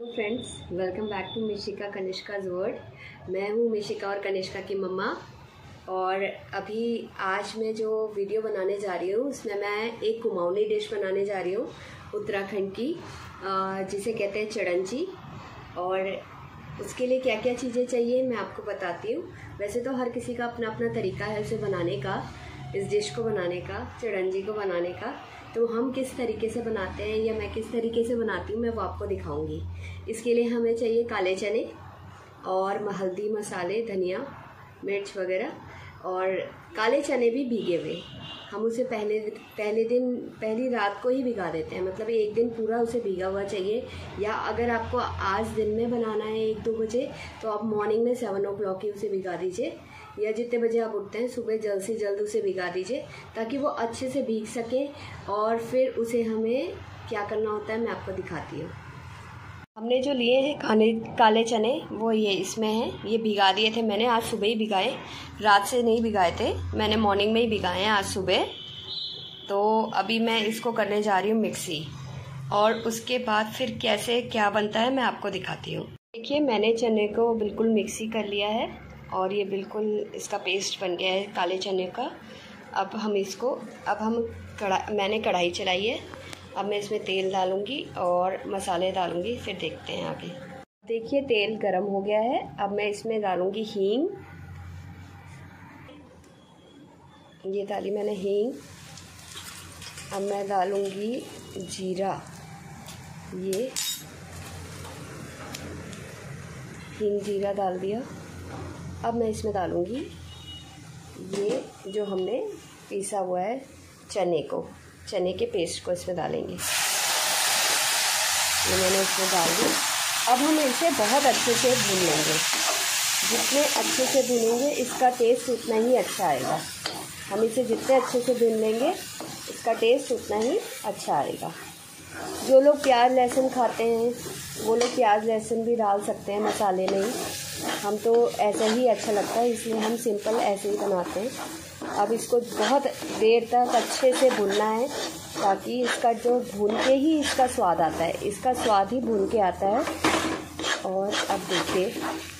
Hello friends welcome back to Mishika Kanishka world मैं हूँ मिशिका और कनिष्का की मम्मा। और अभी आज मैं जो वीडियो बनाने जा रही हूँ, उसमें मैं एक कुमाऊनी डिश बनाने जा रही हूँ, उत्तराखंड की जिसे कहते हैं चड़ंची और उसके लिए क्या क्या चीज़ें चाहिए, मैं आपको बताती हूँ। वैसे तो हर किसी का अपना अपना तरीका है उसे बनाने का। इस डिश को बनाने का चड़ंजी को बनाने का। तो हम किस तरीके से बनाते हैं या मैं किस तरीके से बनाती हूँ, मैं वो आपको दिखाऊँगी। इसके लिए हमें चाहिए काले चने और हल्दी मसाले, धनिया, मिर्च वगैरह और काले चने भी भीगे हुए। हम उसे पहले पहले दिन, पहली रात को ही भिगा देते हैं। मतलब एक दिन पूरा उसे भीगा हुआ चाहिए। या अगर आपको आज दिन में बनाना है एक दो बजे तो आप मॉर्निंग में सेवन ओ क्लॉक ही उसे भिगा दीजिए। या जितने बजे आप उठते हैं, सुबह जल्द से जल्द उसे भिगा दीजिए, ताकि वो अच्छे से भीग सके और फिर उसे हमें क्या करना होता है, मैं आपको दिखाती हूँ। हमने जो लिए हैं खाने, काले चने, वो ये इसमें हैं, ये भिगा दिए थे मैंने, आज सुबह ही भिगाए, रात से नहीं भिगाए थे, मैंने मॉर्निंग में ही भिगाए हैं आज सुबह। तो अभी मैं इसको करने जा रही हूँ मिक्सी और उसके बाद फिर कैसे, क्या बनता है, मैं आपको दिखाती हूँ। देखिए, मैंने चने को बिल्कुल मिक्सी कर लिया है। और ये बिल्कुल इसका पेस्ट बन गया है, काले चने का। अब हम इसको, अब हम कढ़ा, मैंने कढ़ाई चलाई है। अब मैं इसमें तेल डालूँगी और मसाले डालूँगी, फिर देखते हैं आगे। देखिए, तेल गरम हो गया है। अब मैं इसमें डालूँगी हींग। ये डाली मैंने हींग। अब मैं डालूँगी जीरा। ये। हींग जीरा डाल दिया। अब मैं इसमें डालूँगी ये जो हमने पीसा हुआ है चने को। चने के पेस्ट को इसमें डालेंगे। ये मैंने इसमें डाल दी। अब हम इसे बहुत अच्छे से भून लेंगे। जितने अच्छे से भूनेंगे, इसका टेस्ट उतना ही अच्छा आएगा। हम इसे जितने अच्छे से भून लेंगे, इसका टेस्ट उतना ही अच्छा आएगा। जो लोग प्याज लहसुन खाते हैं वो लोग प्याज लहसुन भी डाल सकते हैं, मसाले में हम तो ऐसा ही अच्छा लगता है, इसलिए हम सिंपल ऐसे ही बनाते हैं। अब इसको बहुत देर तक अच्छे से भुनना है, ताकि इसका जो भून के ही इसका स्वाद आता है, इसका स्वाद ही भून के आता है। और अब देखिए,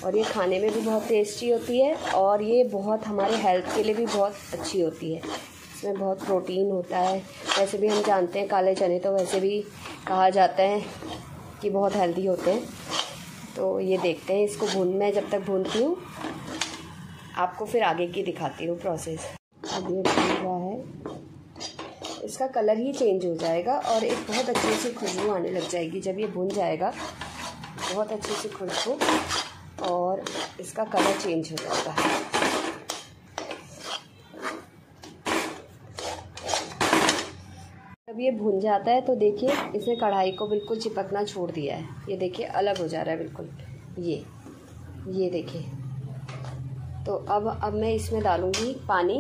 और ये खाने में भी बहुत टेस्टी होती है, और ये बहुत हमारे हेल्थ के लिए भी बहुत अच्छी होती है। इसमें बहुत प्रोटीन होता है। वैसे भी हम जानते हैं, काले चने तो वैसे भी कहा जाता है कि बहुत हेल्दी होते हैं। तो ये देखते हैं इसको भून, मैं जब तक भूनती हूँ, आपको फिर आगे की दिखाती हूँ प्रोसेस अब ये भून रहा है। इसका कलर ही चेंज हो जाएगा और एक बहुत अच्छी सी खुशबू आने लग जाएगी। जब ये भून जाएगा, बहुत अच्छी सी खुशबू और इसका कलर चेंज हो जाएगा। जब ये भुन जाता है तो देखिए इसने कढ़ाई को बिल्कुल चिपकना छोड़ दिया है। ये देखिए, अलग हो जा रहा है बिल्कुल। ये ये देखिए। तो अब अब मैं इसमें डालूँगी पानी।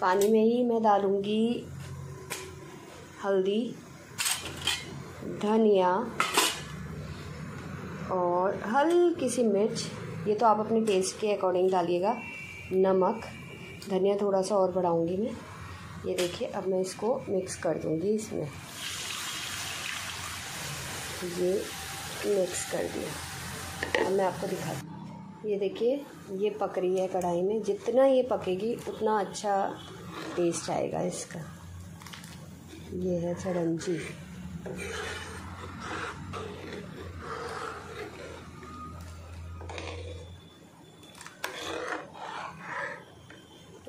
पानी में ही मैं डालूँगी हल्दी, धनिया और हल्की सी मिर्च। ये तो आप अपने टेस्ट के अकॉर्डिंग डालिएगा। नमक। धनिया थोड़ा सा और बढ़ाऊँगी मैं। ये देखिए, अब मैं इसको मिक्स कर दूँगी इसमें। ये मिक्स कर दिया। अब मैं आपको दिखा ये देखिए, ये पक रही है कढ़ाई में। जितना ये पकेगी, उतना अच्छा टेस्ट आएगा इसका। ये है चरंजी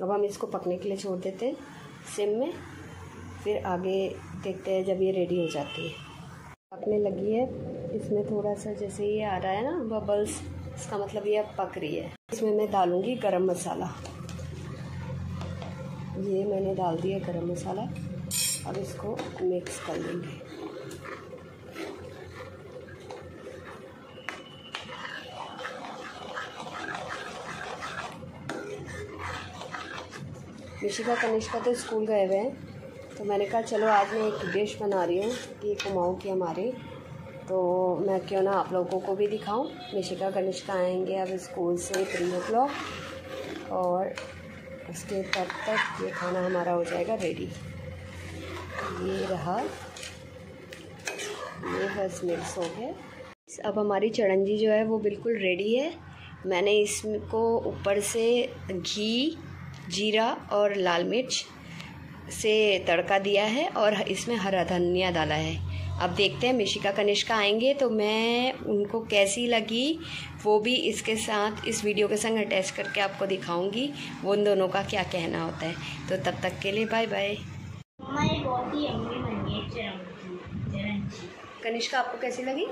अब हम इसको पकने के लिए छोड़ देते हैं। सिम में। फिर आगे देखते हैं जब ये रेडी हो जाती है। पकने लगी है। इसमें थोड़ा सा जैसे ये आ रहा है ना बबल्स इसका मतलब ये अब पक रही है। इसमें मैं डालूँगी गरम मसाला। ये मैंने डाल दिया गरम मसाला। अब इसको मिक्स कर लेंगे। ऋषिका कनिष्का तो स्कूल गए हुए हैं। तो मैंने कहा, चलो, आज मैं एक डिश बना रही हूँ कि कुमाऊँ की हमारे। तो मैं क्यों ना आप लोगों को भी दिखाऊँ। निशिका कनिष्का आएँगे अब स्कूल से थ्री ओ क्लॉक और उसके तब तक ये खाना हमारा हो जाएगा रेडी ये रहा, ये बस मिक्स हो। गया अब हमारी चड़ंजी जो है वो बिल्कुल रेडी है। मैंने इसको ऊपर से घी जीरा और लाल मिर्च से तड़का दिया है और इसमें हरा धनिया डाला है। अब देखते हैं मिशिका कनिष्का आएँगे तो मैं उनको कैसी लगी वो भी इसके साथ इस वीडियो के संग अटैच करके आपको दिखाऊँगी वो उन दोनों का क्या कहना होता है। तो तब तक के लिए बाय बाय कनिष्का आपको कैसी लगी?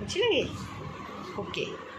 अच्छी लगी? ओके।